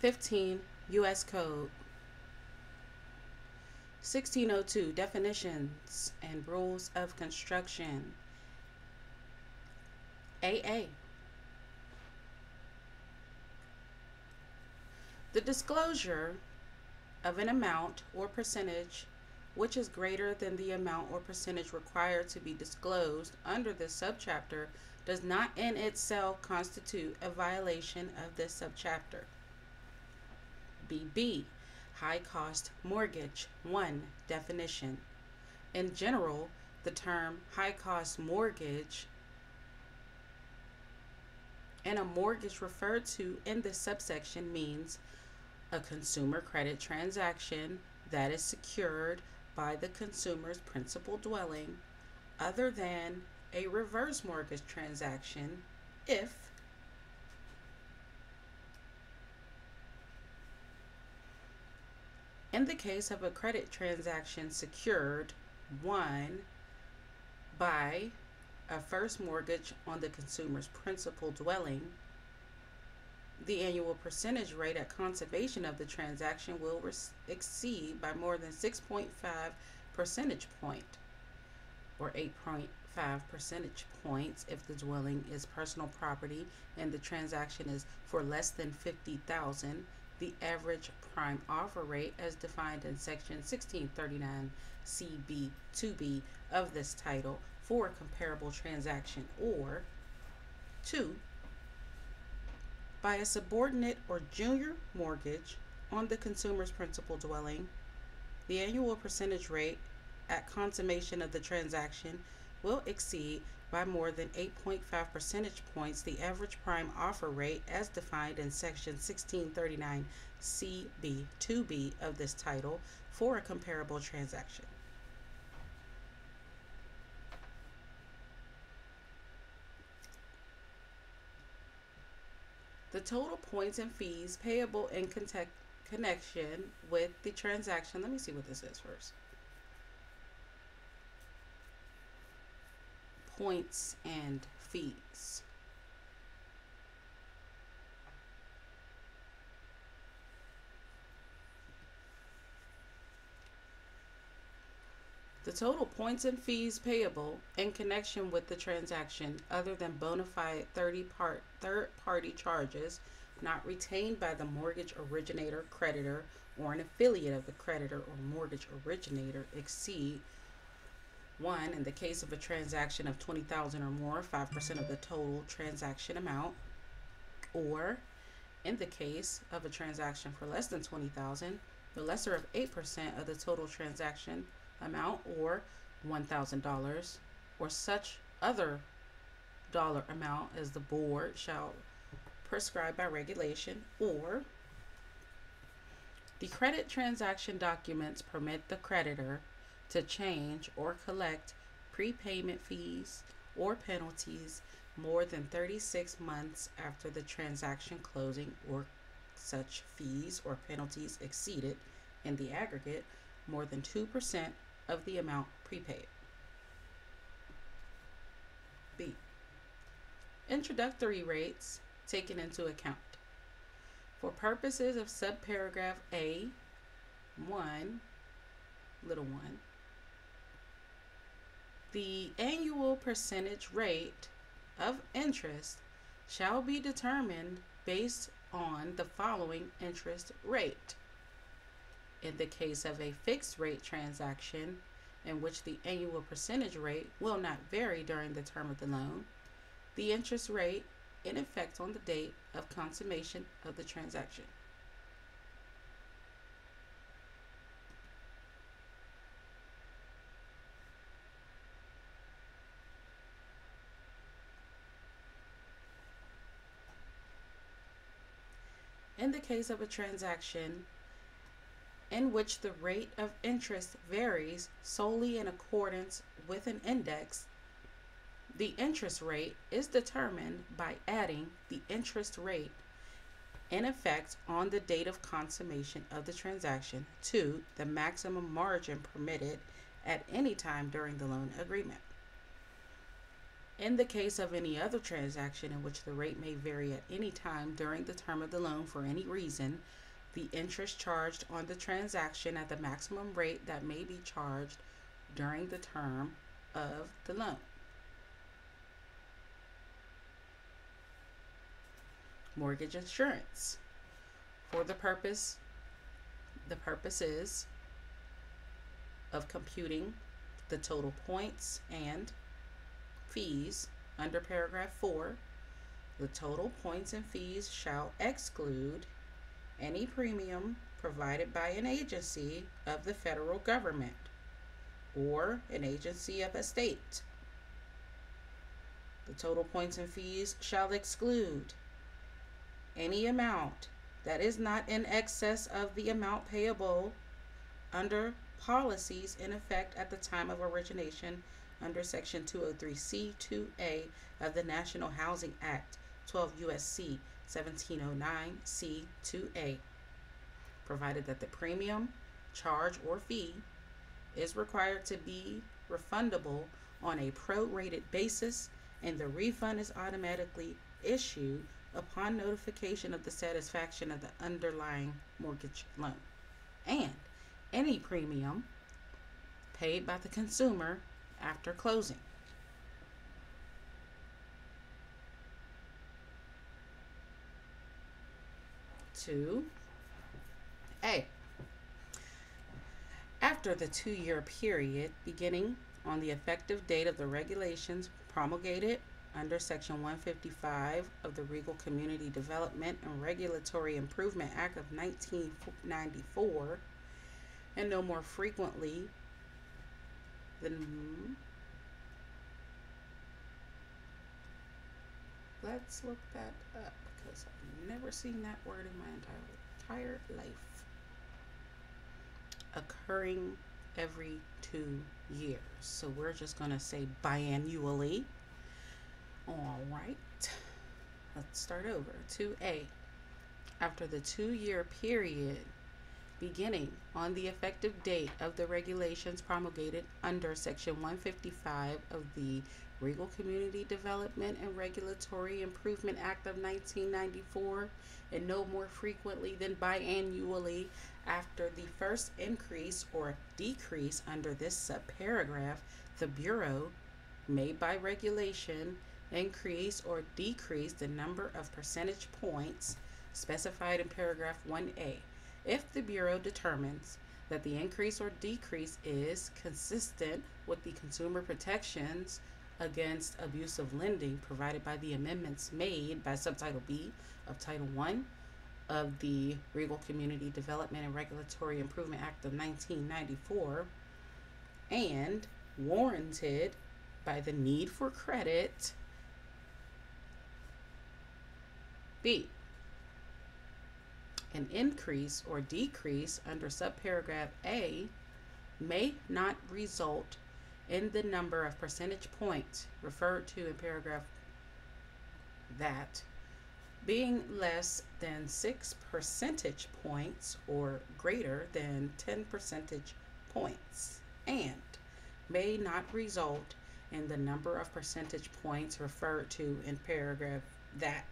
15 U.S. Code 1602 Definitions and Rules of Construction AA The disclosure of an amount or percentage which is greater than the amount or percentage required to be disclosed under this subchapter does not in itself constitute a violation of this subchapter. BB High cost mortgage 1 definition. In general, the term high cost mortgage and a mortgage referred to in this subsection means a consumer credit transaction that is secured by the consumer's principal dwelling other than a reverse mortgage transaction if in the case of a credit transaction secured one by a first mortgage on the consumer's principal dwelling the annual percentage rate at conservation of the transaction will exceed by more than 6.5 percentage point or 8.5 percentage points if the dwelling is personal property and the transaction is for less than 50,000 the average prime offer rate as defined in section 1639 CB 2B of this title for a comparable transaction or 2 by a subordinate or junior mortgage on the consumer's principal dwelling, the annual percentage rate at consummation of the transaction will exceed by more than 8.5 percentage points the average prime offer rate as defined in section 1639 CB 2B of this title for a comparable transaction. the total points and fees payable in connection with the transaction. Let me see what this is first. Points and fees. The total points and fees payable in connection with the transaction, other than bona fide 30 part, third party charges not retained by the mortgage originator, creditor, or an affiliate of the creditor or mortgage originator, exceed one, in the case of a transaction of 20,000 or more, 5% of the total transaction amount, or in the case of a transaction for less than 20,000, the lesser of 8% of the total transaction amount or $1,000 or such other dollar amount as the board shall prescribe by regulation or the credit transaction documents permit the creditor to change or collect prepayment fees or penalties more than 36 months after the transaction closing or such fees or penalties exceeded in the aggregate more than 2% of the amount prepaid. B. Introductory rates taken into account. For purposes of subparagraph A, 1, little 1, the annual percentage rate of interest shall be determined based on the following interest rate in the case of a fixed rate transaction in which the annual percentage rate will not vary during the term of the loan, the interest rate in effect on the date of consummation of the transaction. In the case of a transaction in which the rate of interest varies solely in accordance with an index, the interest rate is determined by adding the interest rate in effect on the date of consummation of the transaction to the maximum margin permitted at any time during the loan agreement. In the case of any other transaction in which the rate may vary at any time during the term of the loan for any reason, the interest charged on the transaction at the maximum rate that may be charged during the term of the loan. Mortgage insurance. For the purpose, the purpose is of computing the total points and fees under paragraph 4. The total points and fees shall exclude any premium provided by an agency of the federal government or an agency of a state. The total points and fees shall exclude any amount that is not in excess of the amount payable under policies in effect at the time of origination under Section 203C2A of the National Housing Act, 12 U.S.C. 1709 C2A, provided that the premium, charge, or fee is required to be refundable on a prorated basis and the refund is automatically issued upon notification of the satisfaction of the underlying mortgage loan. And any premium paid by the consumer after closing. Two A. After the two year period beginning on the effective date of the regulations promulgated under Section 155 of the Riegle Community Development and Regulatory Improvement Act of 1994, and no more frequently than. Let's look that up because I've never seen that word in my entire, entire life. Occurring every two years. So we're just going to say biannually. All right. Let's start over. 2A. After the two year period beginning on the effective date of the regulations promulgated under Section 155 of the Riegle Community Development and Regulatory Improvement Act of 1994, and no more frequently than biannually after the first increase or decrease under this subparagraph, the Bureau may by regulation increase or decrease the number of percentage points specified in paragraph 1A if the Bureau determines that the increase or decrease is consistent with the consumer protections against abusive lending provided by the amendments made by Subtitle B of Title I of the Riegle Community Development and Regulatory Improvement Act of 1994 and warranted by the need for credit. B. An increase or decrease under subparagraph A may not result in the number of percentage points referred to in paragraph that being less than 6 percentage points or greater than 10 percentage points and may not result in the number of percentage points referred to in paragraph that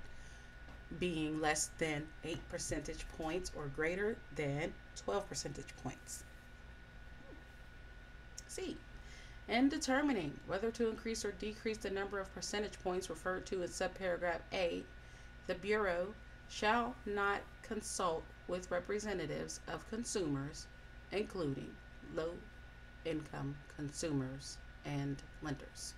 being less than 8 percentage points or greater than 12 percentage points. C. In determining whether to increase or decrease the number of percentage points referred to in subparagraph A, the Bureau shall not consult with representatives of consumers, including low income consumers and lenders.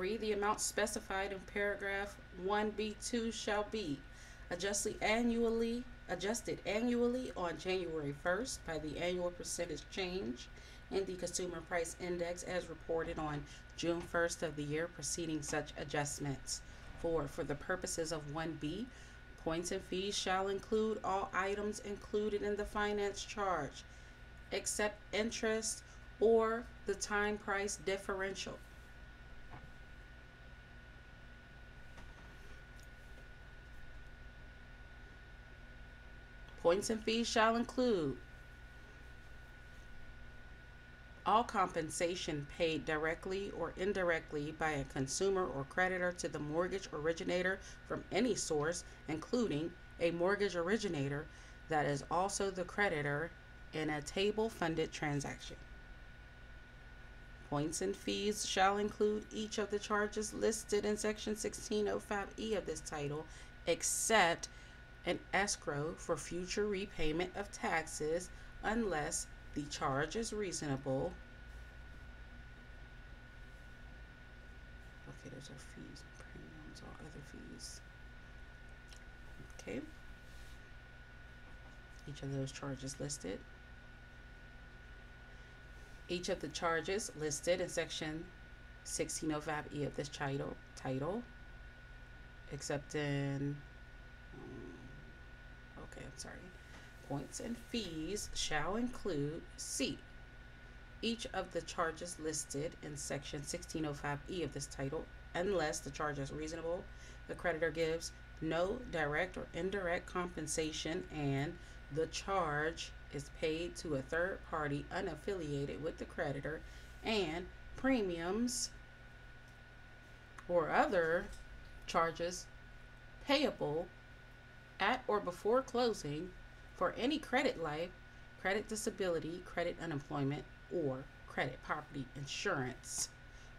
Three, the amount specified in paragraph 1B2 shall be adjusted annually, adjusted annually on January 1st by the annual percentage change in the consumer price index as reported on June 1st of the year preceding such adjustments. Four, for the purposes of 1B, points and fees shall include all items included in the finance charge, except interest or the time price differential. Points and fees shall include all compensation paid directly or indirectly by a consumer or creditor to the mortgage originator from any source, including a mortgage originator that is also the creditor in a table funded transaction. Points and fees shall include each of the charges listed in section 1605E of this title, except an escrow for future repayment of taxes unless the charge is reasonable. Okay, those are fees, premiums, or other fees. Okay. Each of those charges listed. Each of the charges listed in section 1605E of this title, title, except in, sorry, points and fees shall include C. Each of the charges listed in section 1605E of this title, unless the charge is reasonable, the creditor gives no direct or indirect compensation and the charge is paid to a third party unaffiliated with the creditor and premiums or other charges payable at or before closing for any credit life, credit disability, credit unemployment, or credit property insurance,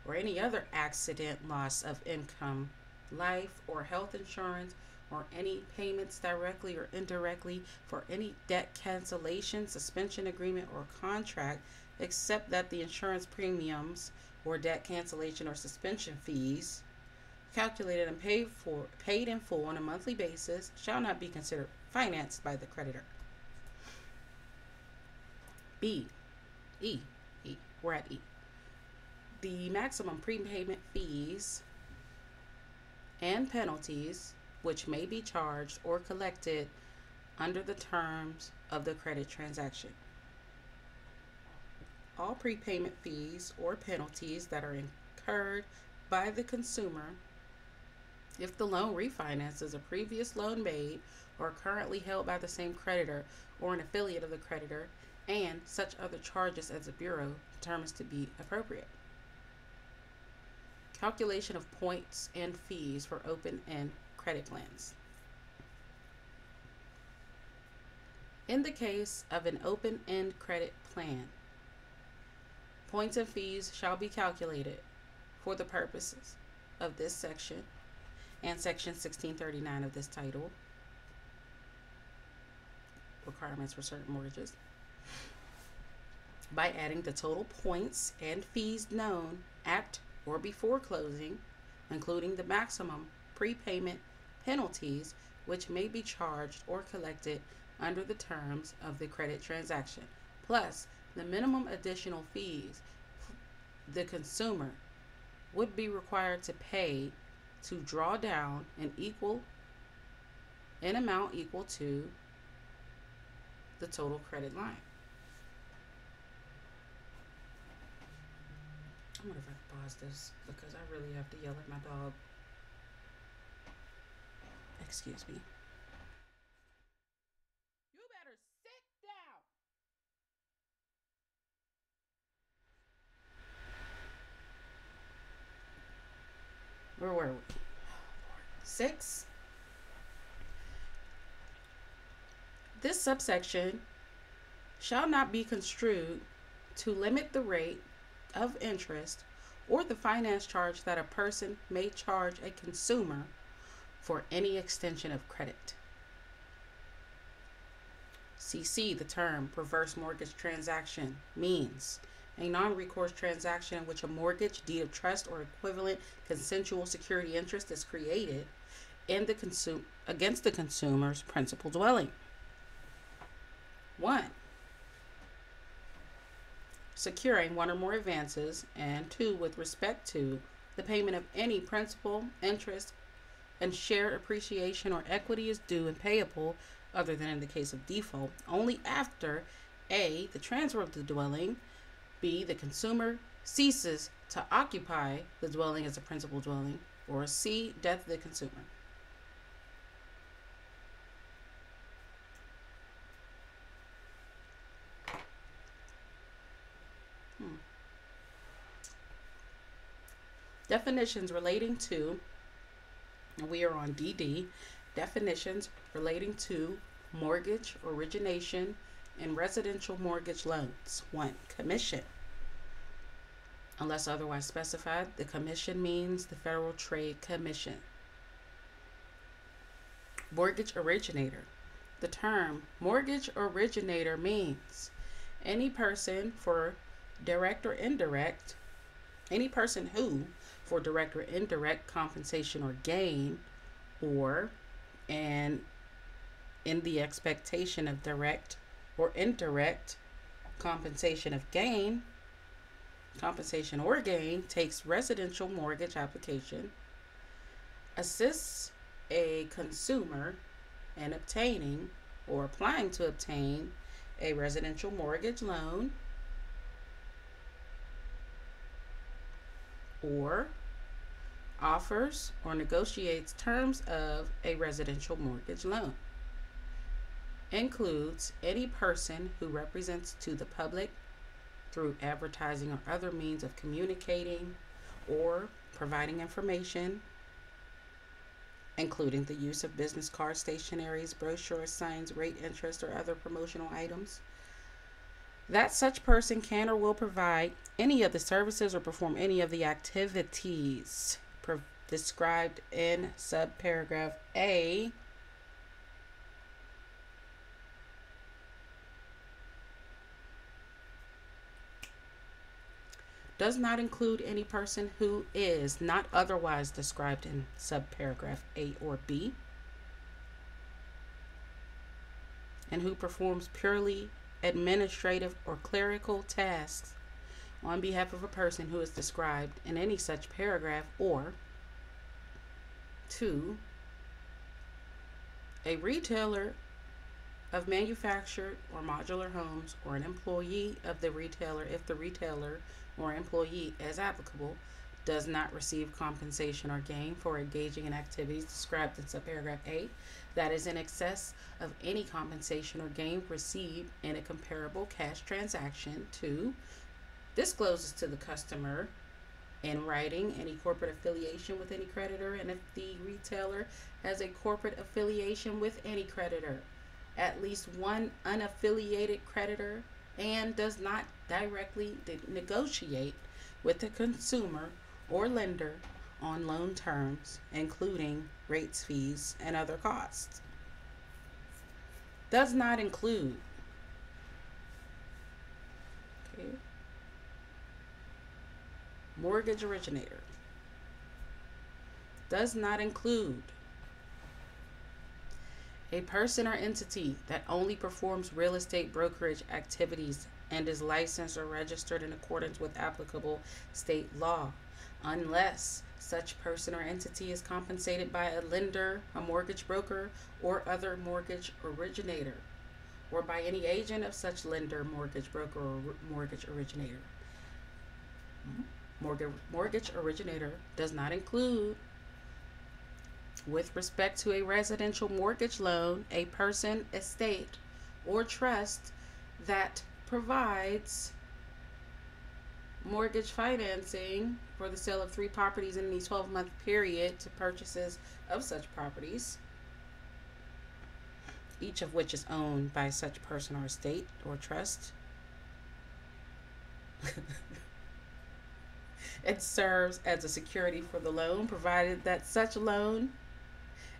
or any other accident, loss of income, life, or health insurance, or any payments directly or indirectly for any debt cancellation, suspension agreement, or contract, except that the insurance premiums or debt cancellation or suspension fees calculated and paid for paid in full on a monthly basis shall not be considered financed by the creditor. B. E. E. We're at E. The maximum prepayment fees and penalties which may be charged or collected under the terms of the credit transaction. All prepayment fees or penalties that are incurred by the consumer if the loan refinances a previous loan made or currently held by the same creditor or an affiliate of the creditor and such other charges as the Bureau determines to be appropriate. Calculation of points and fees for open end credit plans. In the case of an open end credit plan, points and fees shall be calculated for the purposes of this section and section 1639 of this title. Requirements for certain mortgages. By adding the total points and fees known at or before closing, including the maximum prepayment penalties which may be charged or collected under the terms of the credit transaction, plus the minimum additional fees the consumer would be required to pay to draw down an equal an amount equal to the total credit line. I wonder if I can pause this because I really have to yell at my dog. Excuse me. You better sit down. Where were we? Six. This subsection shall not be construed to limit the rate of interest or the finance charge that a person may charge a consumer for any extension of credit. CC, the term reverse mortgage transaction, means a non recourse transaction in which a mortgage, deed of trust, or equivalent consensual security interest is created in the consum- against the consumer's principal dwelling. 1. Securing one or more advances, and 2. With respect to the payment of any principal, interest, and share appreciation or equity is due and payable, other than in the case of default, only after A. the transfer of the dwelling, B. The consumer ceases to occupy the dwelling as a principal dwelling. Or C. Death of the consumer. Hmm. Definitions relating to, we are on DD, definitions relating to mortgage origination and residential mortgage loans. 1. Commission. Unless otherwise specified, the commission means the Federal Trade Commission. Mortgage originator. The term mortgage originator means any person for direct or indirect, any person who, for direct or indirect compensation or gain, or and in the expectation of direct or indirect compensation of gain, compensation or gain, takes residential mortgage application, assists a consumer in obtaining or applying to obtain a residential mortgage loan or offers or negotiates terms of a residential mortgage loan. Includes any person who represents to the public through advertising or other means of communicating or providing information, including the use of business cards, stationaries, brochures, signs, rate interest, or other promotional items. That such person can or will provide any of the services or perform any of the activities described in subparagraph A does not include any person who is not otherwise described in subparagraph A or B and who performs purely administrative or clerical tasks on behalf of a person who is described in any such paragraph or Two, a retailer of manufactured or modular homes or an employee of the retailer if the retailer or employee, as applicable, does not receive compensation or gain for engaging in activities described in subparagraph A that is in excess of any compensation or gain received in a comparable cash transaction. Two, discloses to the customer in writing any corporate affiliation with any creditor and if the retailer has a corporate affiliation with any creditor at least one unaffiliated creditor and does not directly negotiate with the consumer or lender on loan terms including rates fees and other costs. Does not include. Okay. Mortgage originator. Does not include a person or entity that only performs real estate brokerage activities and is licensed or registered in accordance with applicable state law, unless such person or entity is compensated by a lender, a mortgage broker, or other mortgage originator, or by any agent of such lender, mortgage broker, or mortgage originator. Mm-hmm mortgage, mortgage originator does not include with respect to a residential mortgage loan, a person, estate, or trust that provides mortgage financing for the sale of three properties in any 12 month period to purchases of such properties, each of which is owned by such person or estate or trust. It serves as a security for the loan, provided that such loan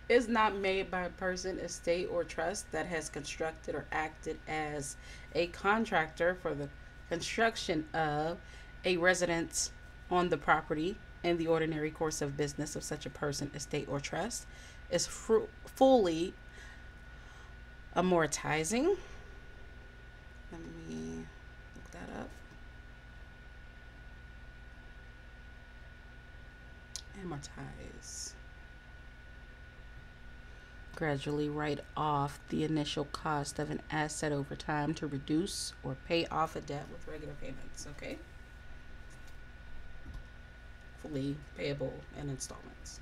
is not made by a person, estate, or trust that has constructed or acted as a contractor for the construction of a residence on the property in the ordinary course of business of such a person, estate, or trust, is fully amortizing. Let me look that up. amortize. Gradually write off the initial cost of an asset over time to reduce or pay off a debt with regular payments, okay? Fully payable in installments.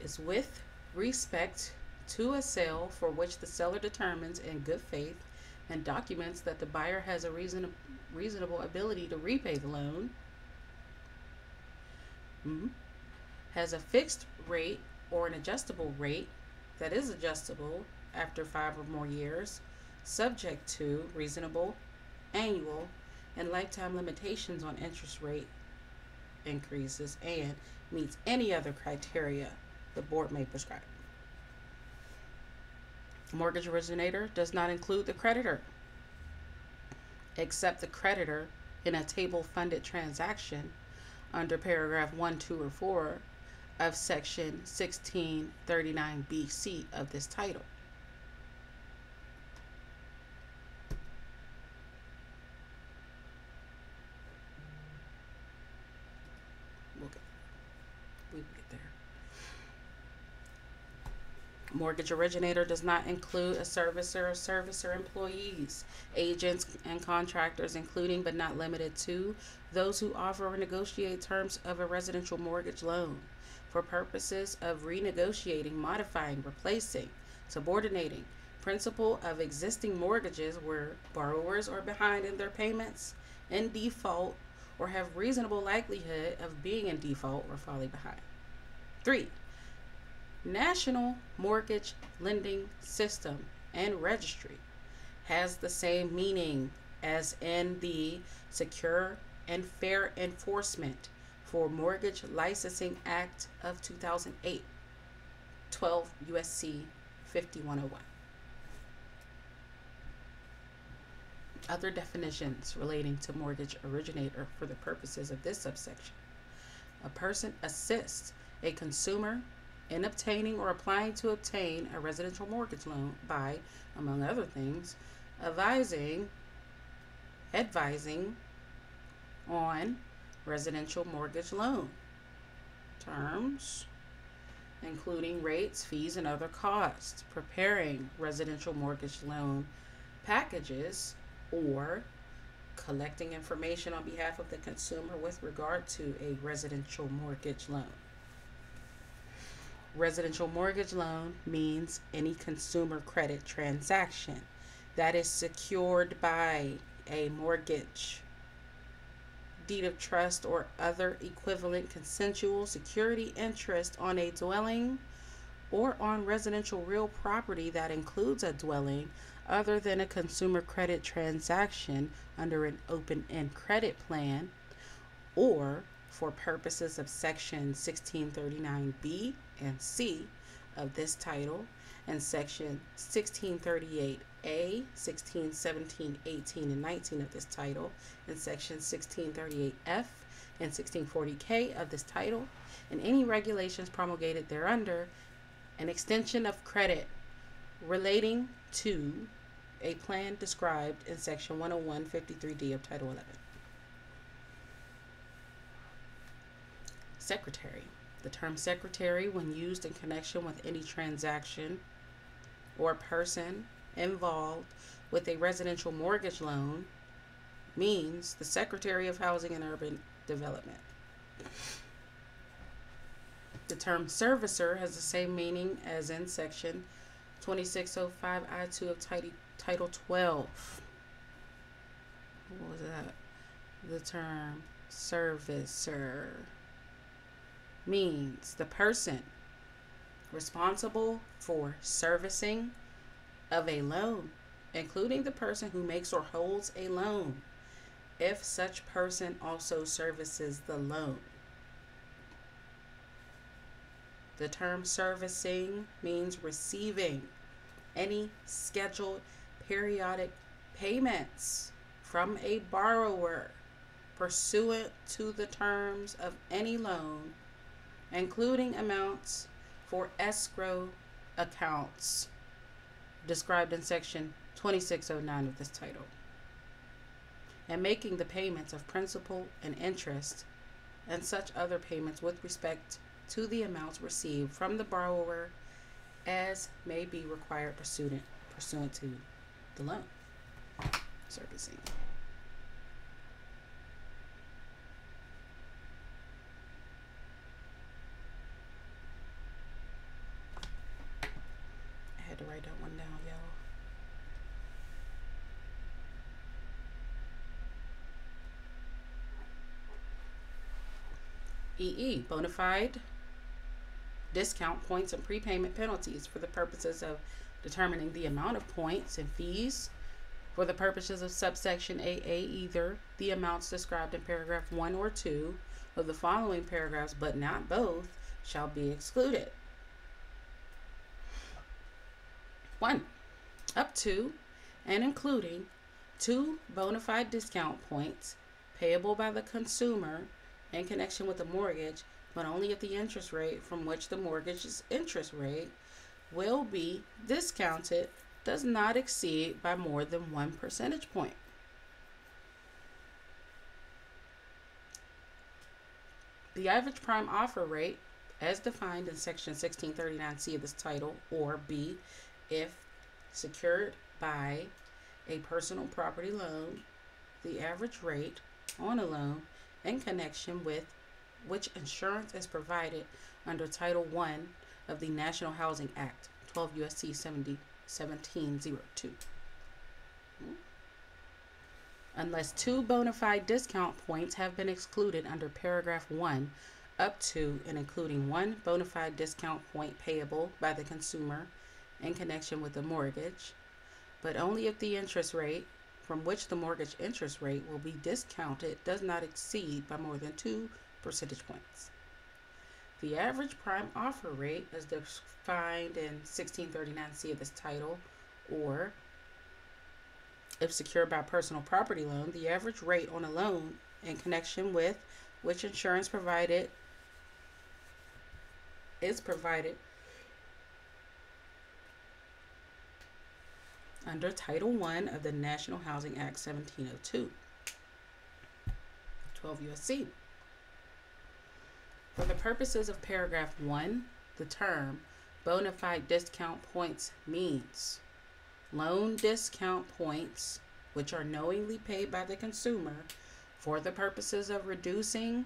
Is with respect to a sale for which the seller determines in good faith and documents that the buyer has a reason, reasonable ability to repay the loan mm-hmm, has a fixed rate or an adjustable rate that is adjustable after five or more years, subject to reasonable, annual, and lifetime limitations on interest rate increases, and meets any other criteria the board may prescribe. Mortgage originator does not include the creditor, except the creditor in a table funded transaction under paragraph 1, 2, or 4 of section 1639BC of this title. Mortgage originator does not include a servicer or servicer employees, agents, and contractors, including but not limited to those who offer or negotiate terms of a residential mortgage loan for purposes of renegotiating, modifying, replacing, subordinating principal of existing mortgages where borrowers are behind in their payments, in default, or have reasonable likelihood of being in default or falling behind. Three, National Mortgage Lending System and Registry has the same meaning as in the Secure and Fair Enforcement for Mortgage Licensing Act of 2008, 12 USC 5101. Other definitions relating to mortgage originator for the purposes of this subsection. A person assists a consumer in obtaining or applying to obtain a residential mortgage loan by, among other things, advising, advising on residential mortgage loan terms, including rates, fees, and other costs, preparing residential mortgage loan packages, or collecting information on behalf of the consumer with regard to a residential mortgage loan. Residential mortgage loan means any consumer credit transaction that is secured by a mortgage, deed of trust, or other equivalent consensual security interest on a dwelling or on residential real property that includes a dwelling other than a consumer credit transaction under an open end credit plan or for purposes of section 1639B and C of this title and section 1638A, 16, 17, 18, and 19 of this title and section 1638F and 1640K of this title and any regulations promulgated thereunder an extension of credit relating to a plan described in section 10153D of Title 11. Secretary. The term secretary, when used in connection with any transaction or person involved with a residential mortgage loan, means the Secretary of Housing and Urban Development. The term servicer has the same meaning as in section 2605I2 of title, title 12. What was that? The term servicer means the person responsible for servicing of a loan, including the person who makes or holds a loan, if such person also services the loan. The term servicing means receiving any scheduled periodic payments from a borrower pursuant to the terms of any loan, including amounts for escrow accounts described in section 2609 of this title, and making the payments of principal and interest and such other payments with respect to the amounts received from the borrower as may be required pursuant, pursuant to the loan servicing. I had to write that one down, y'all. EE, bona fide discount points and prepayment penalties for the purposes of determining the amount of points and fees for the purposes of subsection AA, either the amounts described in paragraph 1 or 2 of the following paragraphs, but not both, shall be excluded. 1. Up to and including two bona fide discount points payable by the consumer in connection with the mortgage, but only if the interest rate from which the mortgage's interest rate will be discounted does not exceed by more than one percentage point. The average prime offer rate, as defined in section 1639C of this title, or B, if secured by a personal property loan, the average rate on a loan in connection with which insurance is provided under Title I of the National Housing Act, 12 U.S.C. 70, 1702. Unless two bona fide discount points have been excluded under paragraph 1, up to and including one bona fide discount point payable by the consumer in connection with the mortgage, but only if the interest rate from which the mortgage interest rate will be discounted does not exceed by more than two percentage points. The average prime offer rate, as defined in 1639C of this title, or if secured by personal property loan, the average rate on a loan in connection with which insurance provided is provided under Title I of the National Housing Act 1702. 12 U.S.C. For the purposes of paragraph 1, the term bona fide discount points means loan discount points which are knowingly paid by the consumer for the purposes of reducing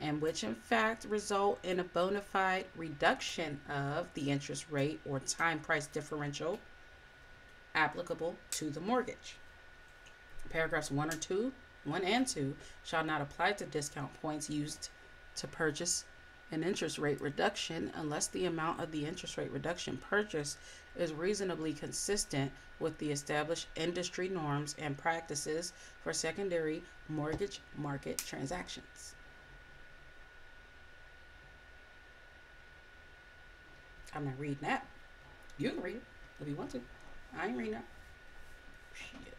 and which in fact result in a bona fide reduction of the interest rate or time price differential applicable to the mortgage. Paragraphs 1 or 2, 1 and 2 shall not apply to discount points used to purchase an interest rate reduction unless the amount of the interest rate reduction purchased is reasonably consistent with the established industry norms and practices for secondary mortgage market transactions. I'm not reading that. You can read it if you want to. I ain't reading that. Shit.